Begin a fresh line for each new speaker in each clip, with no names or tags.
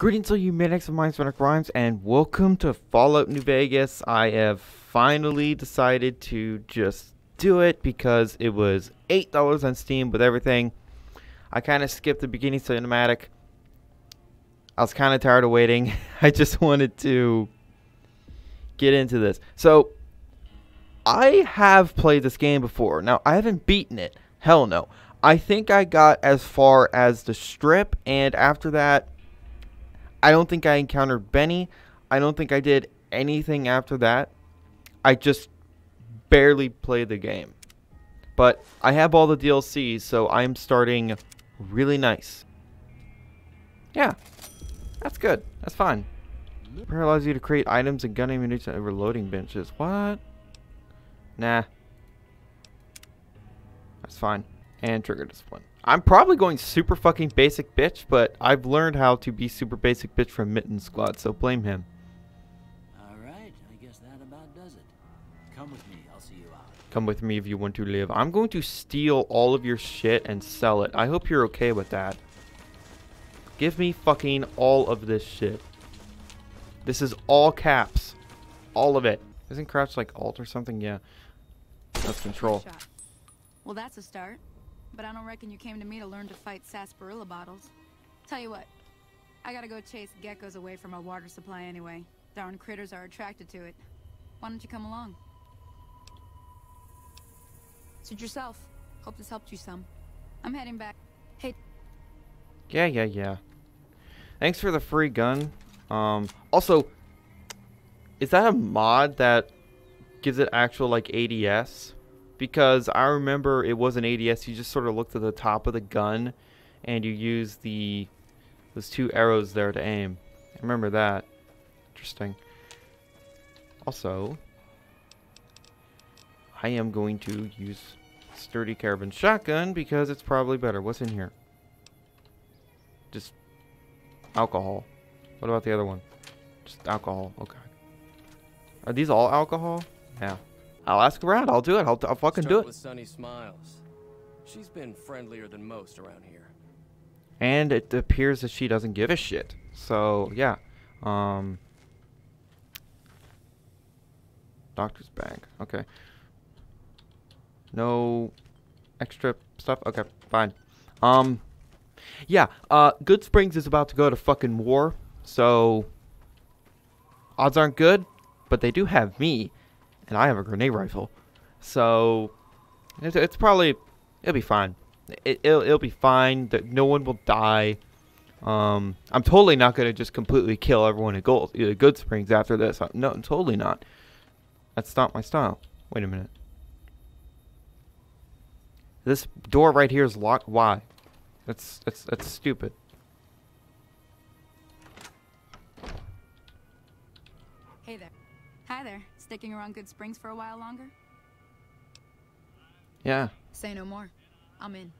Greetings to you Maniacs of Minds, Manic Rhymes, and welcome to Fallout New Vegas. I have finally decided to just do it because it was $8 on Steam with everything. I kind of skipped the beginning cinematic. I was kind of tired of waiting. I just wanted to get into this. So, I have played this game before. Now, I haven't beaten it. Hell no. I think I got as far as the strip, and after that, I don't think I encountered Benny. I don't think I did anything after that. I just barely played the game. But I have all the DLCs, so I'm starting really nice. Yeah, that's good. That's fine. It allows you to create items and gun ammunition over loading benches. What? Nah. That's fine. And trigger discipline. I'm probably going super fucking basic bitch, but I've learned how to be super basic bitch from Mitten Squad, so blame him.
Alright, I guess that about does it. Come with me, I'll see you out.
Come with me if you want to live. I'm going to steal all of your shit and sell it. I hope you're okay with that. Give me fucking all of this shit. This is all caps. All of it. Isn't crouch like alt or something? Yeah. That's control.
Well, that's a start. But I don't reckon you came to me to learn to fight sarsaparilla bottles. Tell you what, I gotta go chase geckos away from our water supply anyway. Darn critters are attracted to it. Why don't you come along? Suit yourself. Hope this helped you some. I'm heading back. Hey,
Yeah, yeah, yeah. Thanks for the free gun. Um, also, is that a mod that gives it actual like ADS? Because I remember it was an ADS. You just sort of looked at the top of the gun, and you use the those two arrows there to aim. I remember that. Interesting. Also, I am going to use sturdy caravan shotgun because it's probably better. What's in here? Just alcohol. What about the other one? Just alcohol. Okay. Are these all alcohol? Yeah. I'll ask around. I'll do it. I'll, I'll fucking
Start
do
with
it.
Sunny Smiles. She's been friendlier than most around here.
And it appears that she doesn't give a shit. So yeah. Um. Doctor's bag. Okay. No extra stuff. Okay, fine. Um. Yeah. Uh. Goodsprings is about to go to fucking war. So. Odds aren't good, but they do have me, and I have a grenade rifle. So. It's, it's probably it'll be fine. It, it'll, it'll be fine. That no one will die. Um, I'm totally not gonna just completely kill everyone at Gold, uh, Goodsprings after this. Uh, No, totally not. That's not my style. Wait a minute. This door right here is locked. Why? That's that's that's stupid.
hey there. Hi there. Sticking around Goodsprings for a while longer?
Yeah,
Say no more. I'm in.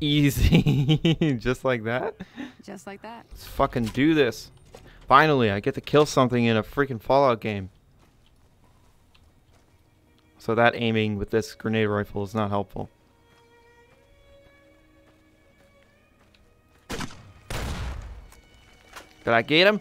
easy, just like that.
Just like that.
Let's fucking do this. Finally, I get to kill something in a freaking Fallout game. So that aiming with this grenade rifle is not helpful. Did I get him?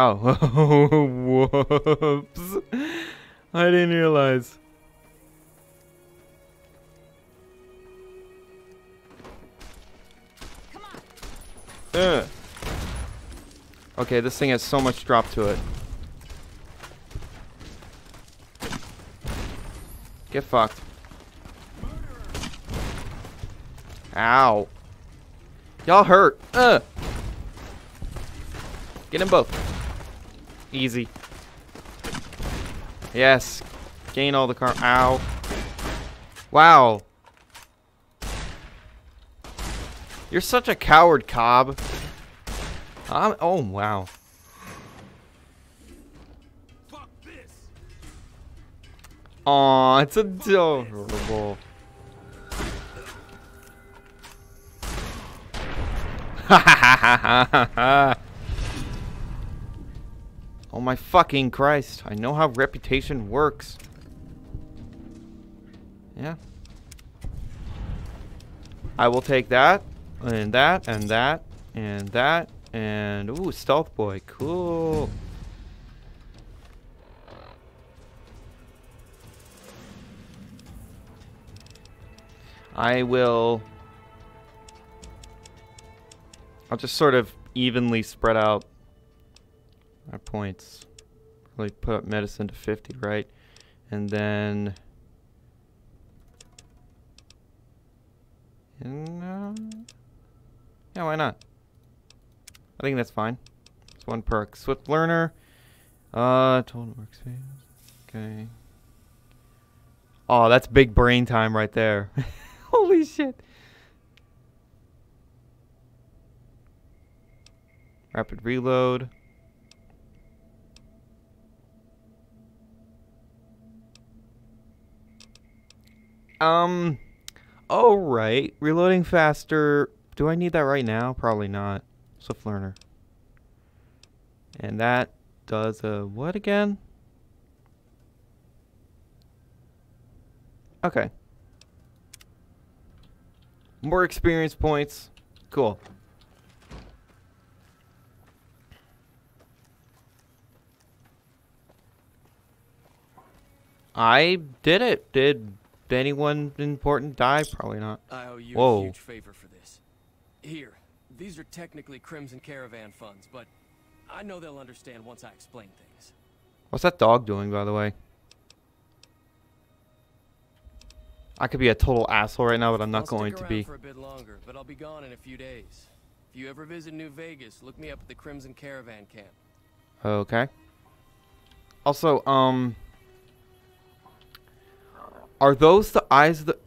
Oh, whoops. I didn't realize. Ugh. Okay, this thing has so much drop to it. Get fucked. Ow. Y'all hurt. Ugh. Get them both. Easy. Yes. Gain all the car. Ow. Wow. You're such a coward, Cobb. I'm, oh, wow. Aw, it's adorable. Oh my fucking Christ. I know how reputation works. Yeah. I will take that, and that, and that, and that, and ooh, stealth boy, cool. I will. I'll just sort of evenly spread out our points. Really put up medicine to 50, right? And then. And, uh, yeah, why not? I think that's fine. It's one perk. Swift learner. Uh, total workspace. Okay. Oh, that's big brain time right there. Holy shit. Rapid reload. Um, oh right, reloading faster. Do I need that right now? Probably not. Swift learner. And that does a what again? Okay. More experience points. Cool. I did it. Did anyone important die? Probably not.
I owe you
Whoa.
a huge favor for this. Here, these are technically Crimson Caravan funds, but I know they'll understand once I explain things.
What's that dog doing, by the way? I could be a total asshole right now, but I'm not
I'll
going to be.
for a bit longer, but I'll be gone in a few days. If you ever visit New Vegas, look me up at the Crimson Caravan camp.
Okay. Also, um, are those the eyes of the?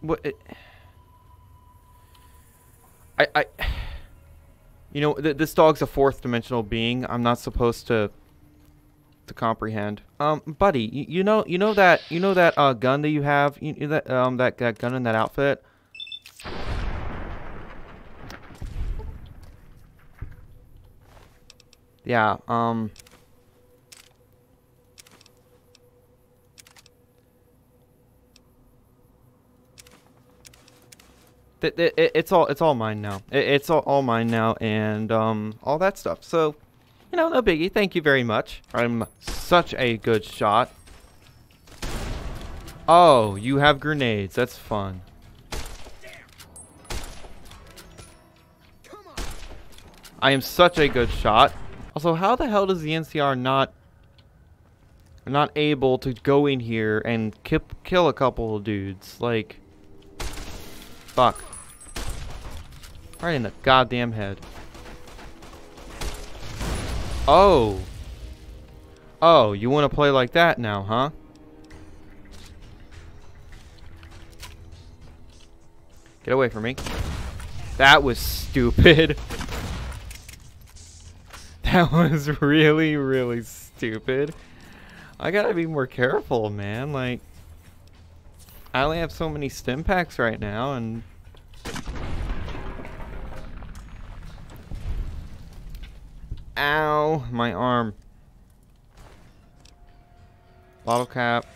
What? It, I I. You know, th this dog's a fourth dimensional being. I'm not supposed to. To comprehend. Um, buddy, you, you know, you know that, you know that uh gun that you have, you, you that um that that gun in that outfit. Yeah. Um. It's all it's all mine now. It- it's all, all mine now, and um all that stuff. So, you know, no biggie. Thank you very much. I'm such a good shot. Oh, you have grenades. That's fun. I am such a good shot. Also, how the hell does the NCR not not able to go in here and ki kill a couple of dudes? Like, fuck. Right in the goddamn head. Oh. Oh, you want to play like that now, huh? Get away from me. That was stupid. That was really, really stupid. I gotta be more careful, man. Like, I only have so many stim packs right now, and... Ow, my arm. Bottle cap.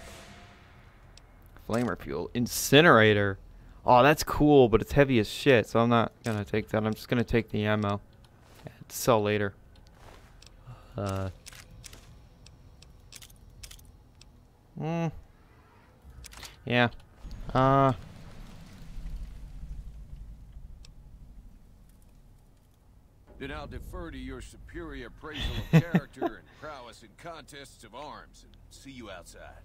Flamer fuel. Incinerator. Oh, that's cool, but it's heavy as shit, so I'm not gonna take that. I'm just gonna take the ammo. and sell later. Uh. Hmm. Yeah. Uh.
Then I'll defer to your superior appraisal of character and prowess in contests of arms and see you outside.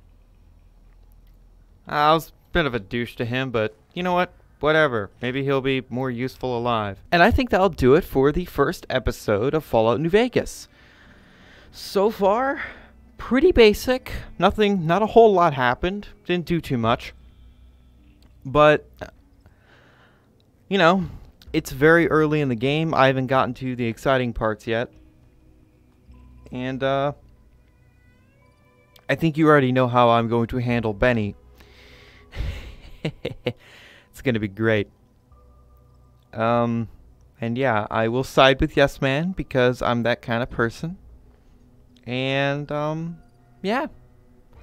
I was a bit of a douche to him, but you know what? Whatever. Maybe he'll be more useful alive. And I think that'll do it for the first episode of Fallout New Vegas. So far, pretty basic. Nothing, not a whole lot happened. Didn't do too much. But, you know, it's very early in the game. I haven't gotten to the exciting parts yet. And, uh, I think you already know how I'm going to handle Benny. it's going to be great. Um, and yeah, I will side with Yes Man because I'm that kind of person. And, um, yeah.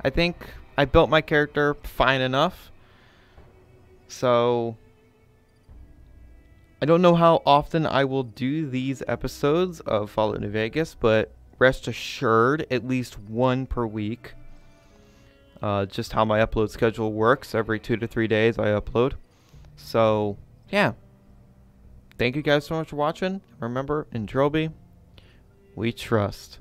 I think I built my character fine enough. So, I don't know how often I will do these episodes of Fallout New Vegas, but rest assured, at least one per week. Uh, just how my upload schedule works. Every two to three days I upload. So, yeah. Thank you guys so much for watching. Remember, in Droby, we trust.